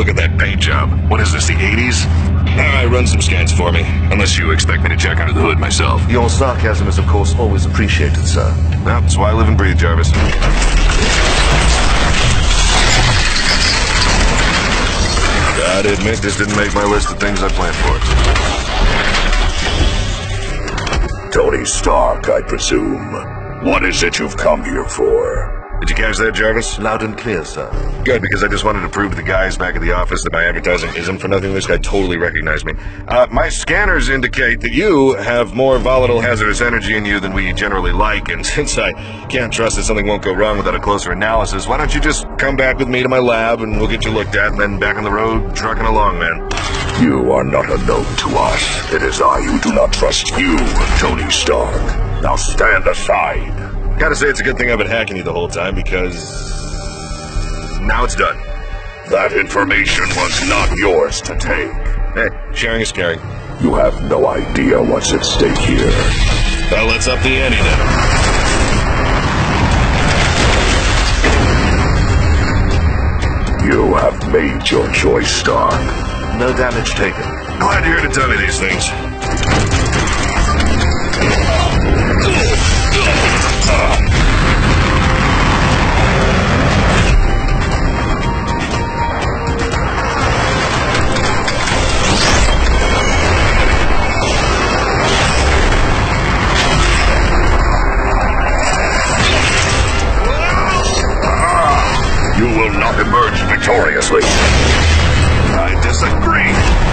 Look at that paint job. What is this, the 80s? Alright, run some scans for me. Unless you expect me to check under the hood myself. Your sarcasm is, of course, always appreciated, sir. That's why I live and breathe, Jarvis. Gotta admit, this didn't make my list of things I planned for. Tony Stark, I presume. What is it you've come here for? Did you catch that, Jarvis? Loud and clear, sir. Good, because I just wanted to prove to the guys back at the office that my advertising isn't for nothing. This guy totally recognized me. Uh, my scanners indicate that you have more volatile hazardous energy in you than we generally like, and since I can't trust that something won't go wrong without a closer analysis, why don't you just come back with me to my lab and we'll get you looked at and then back on the road trucking along, man. You are not unknown to us. It is I who do not trust you, Tony Stark. Now stand aside. Gotta say, it's a good thing I've been hacking you the whole time because. Now it's done. That information was not yours to take. Hey, sharing is caring. You have no idea what's at stake here. Well, let's up the ante then. You have made your choice, Stark. No damage taken. Glad you're here to tell me these things. You will not emerge victoriously. I disagree.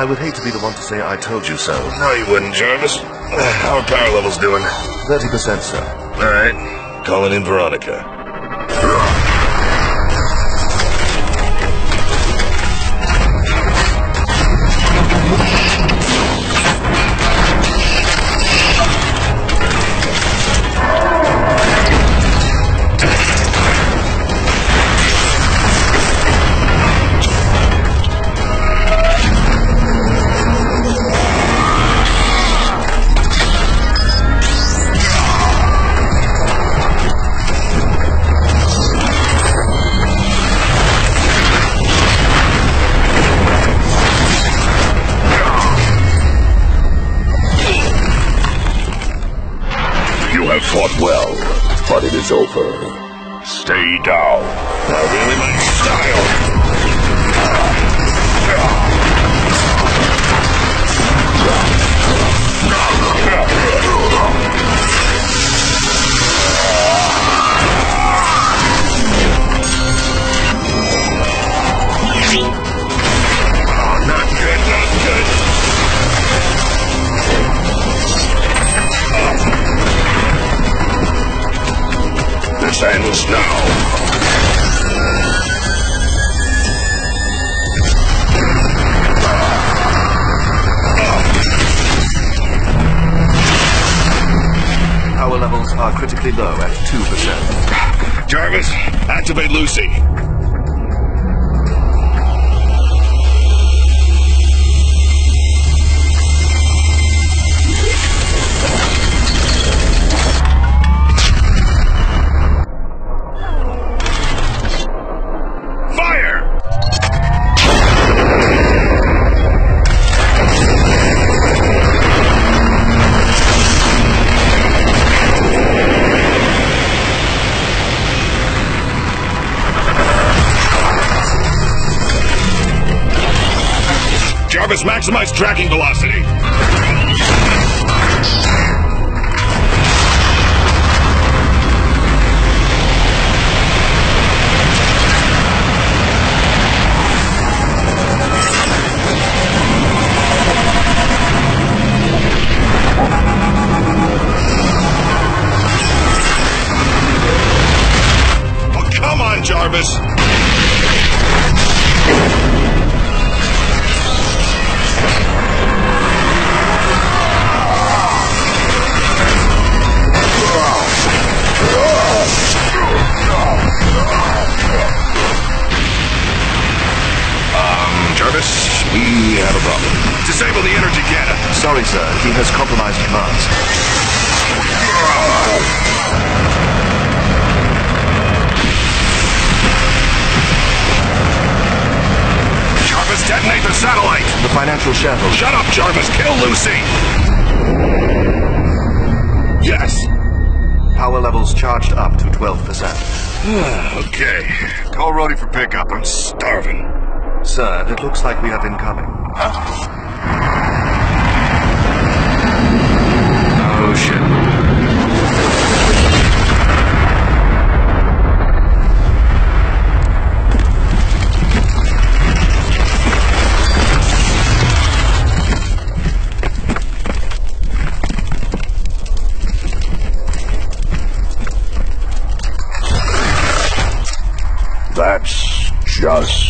I would hate to be the one to say I told you so. No, you wouldn't, Jarvis. How are power levels doing? 30%, sir. All right. Calling in Veronica. Fought well, but it is over. Stay down. Not really my style. Ah. Low at 2%. Jarvis, activate Lucy. Jarvis, maximize tracking velocity. Oh, come on, Jarvis. Jarvis, Sorry, sir. He has compromised commands. Jarvis, detonate the satellite. The financial shareholder. Shut up, Jarvis. Kill Lucy. Yes. Power levels charged up to 12%. Ah, okay. Call Rhodey for pickup. I'm starving. Sir, it looks like we have incoming. Oh, shit. That's just.